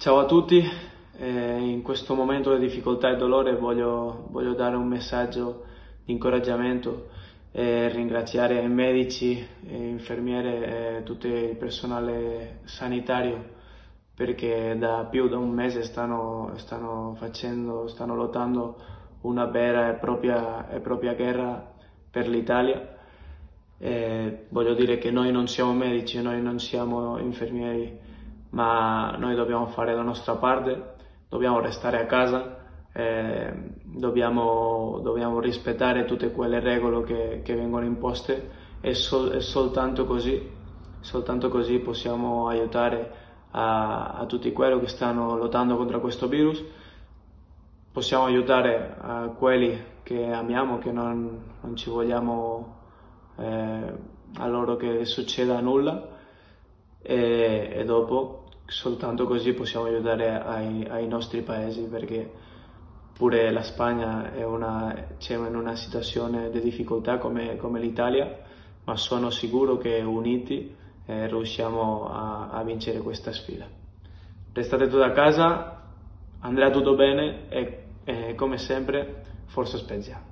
Ciao a tutti, eh, in questo momento di difficoltà e dolore voglio, voglio dare un messaggio di incoraggiamento e ringraziare medici, infermiere e tutto il personale sanitario perché da più di un mese stanno, stanno, facendo, stanno lottando una vera e propria, e propria guerra per l'Italia. E voglio dire che noi non siamo medici, noi non siamo infermieri ma noi dobbiamo fare la nostra parte, dobbiamo restare a casa, eh, dobbiamo, dobbiamo, rispettare tutte quelle regole che, che vengono imposte e, sol, e, soltanto, così, soltanto così possiamo aiutare a, a tutti quelli che stanno lottando contro questo virus, possiamo aiutare a quelli che amiamo, che non, non ci vogliamo eh, a loro che succeda nulla e, e dopo soltanto così possiamo aiutare ai, ai, nostri paesi perché pure la Spagna è una, c'è in una situazione di difficoltà come, come l'Italia, ma sono sicuro che uniti eh, riusciamo a, a, vincere questa sfida. Restate tutti a casa, andrà tutto bene e, e come sempre, Forza Spezia.